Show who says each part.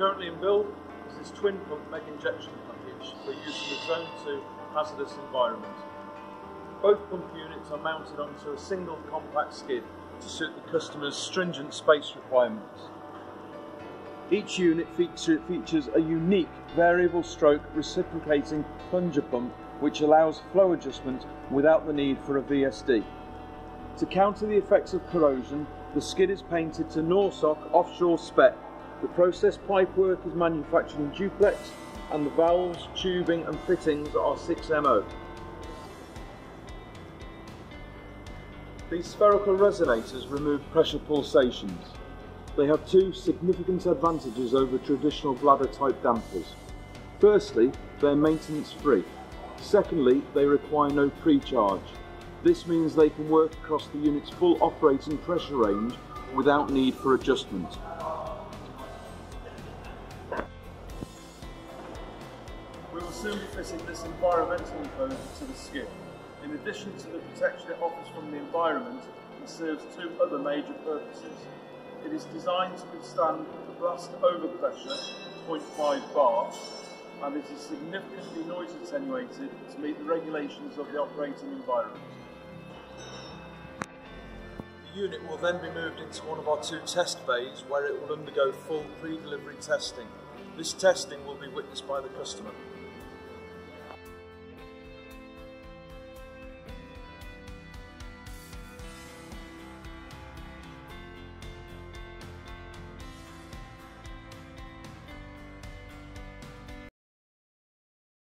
Speaker 1: Currently in build is this twin pump meg injection package for use in the Zone 2 hazardous environment. Both pump units are mounted onto a single compact skid to suit the customer's stringent space requirements. Each unit feature, features a unique variable stroke reciprocating plunger pump which allows flow adjustment without the need for a VSD. To counter the effects of corrosion, the skid is painted to Norsok offshore spec. The process pipework is manufactured in duplex and the valves, tubing and fittings are 6MO. These spherical resonators remove pressure pulsations. They have two significant advantages over traditional bladder type dampers. Firstly, they're maintenance free. Secondly, they require no pre-charge. This means they can work across the unit's full operating pressure range without need for adjustment. Soon fitting this environmental enclosure to the skid. In addition to the protection it offers from the environment, it serves two other major purposes. It is designed to withstand the blast overpressure, 0.5 bar, and it is significantly noise attenuated to meet the regulations of the operating environment. The unit will then be moved into one of our two test bays where it will undergo full pre-delivery testing. This testing will be witnessed by the customer.